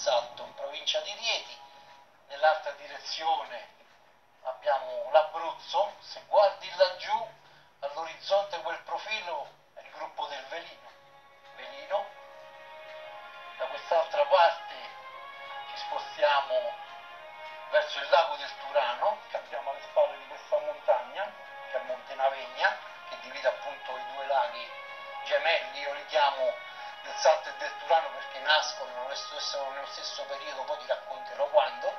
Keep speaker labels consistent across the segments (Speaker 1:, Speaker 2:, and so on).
Speaker 1: Salto, in provincia di Rieti. Nell'altra direzione abbiamo l'Abruzzo, se guardi laggiù all'orizzonte quel profilo è il gruppo del Velino. Velino. Da quest'altra parte ci spostiamo verso il lago del Turano, che abbiamo alle spalle di questa montagna, che è Monte Navegna, che divide appunto i due laghi gemelli, io li chiamo del Salto e del Turano perché nascono nello stesso, nello stesso periodo, poi ti racconterò quando.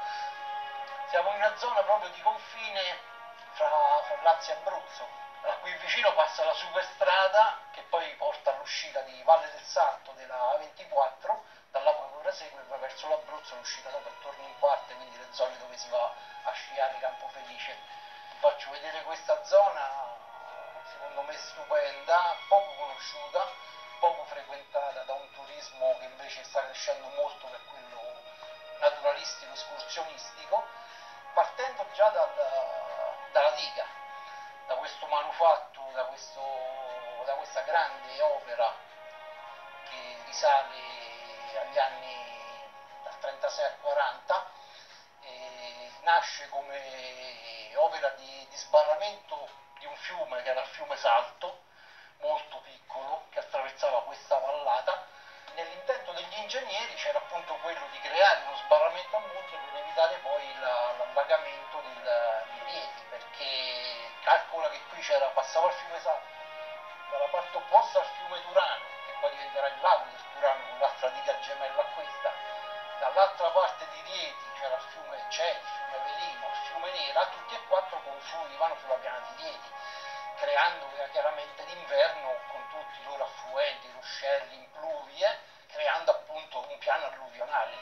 Speaker 1: Siamo in una zona proprio di confine fra, fra Lazio e Abruzzo. Da qui vicino passa la superstrada che poi porta all'uscita di Valle del Salto della A24, dalla poi prosegue e va verso l'Abruzzo, l'uscita dopo torna in parte, quindi le zone dove si va a sciare Campofelice. Vi faccio vedere questa zona, secondo me stupenda, poco conosciuta, poco frequentata da un turismo che invece sta crescendo molto per quello naturalistico, escursionistico, partendo già dal, dalla diga, da questo manufatto, da, questo, da questa grande opera che risale agli anni dal 36 al 40, nasce come opera di, di sbarramento di un fiume che era il fiume Salto, molto piccolo, che attraversava questa vallata. Nell'intento degli ingegneri c'era appunto quello di creare uno sbarramento a monte per evitare poi la, l'allagamento del, di Rieti, perché calcola che qui c'era, passava il fiume Salto, dalla parte opposta al fiume Turano, che poi diventerà il lago del Turano con l'altra diga gemella a questa, dall'altra parte di Rieti c'era il fiume, c'è il fiume Velino, il fiume Nera, tutti e quattro confluivano sulla piana di Rieti creando chiaramente d'inverno con tutti i loro affluenti, ruscelli, impluvie, creando appunto un piano alluvionale.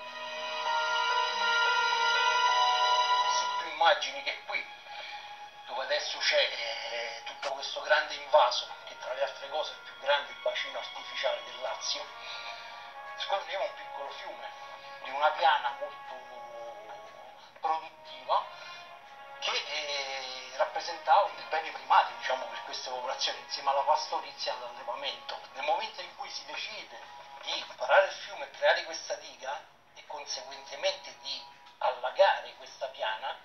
Speaker 1: Se tu immagini che qui, dove adesso c'è eh, tutto questo grande invaso, che tra le altre cose è il più grande bacino artificiale del Lazio, scorreva un piccolo fiume di una piana molto produttiva eh, rappresentava il bene primario diciamo, per queste popolazioni insieme alla pastorizia e all'allevamento. Nel momento in cui si decide di parare il fiume e creare questa diga e conseguentemente di allagare questa piana,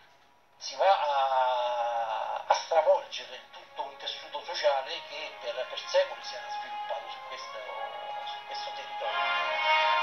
Speaker 1: si va a, a stravolgere tutto un tessuto sociale che per, per secoli si era sviluppato su questo, su questo territorio.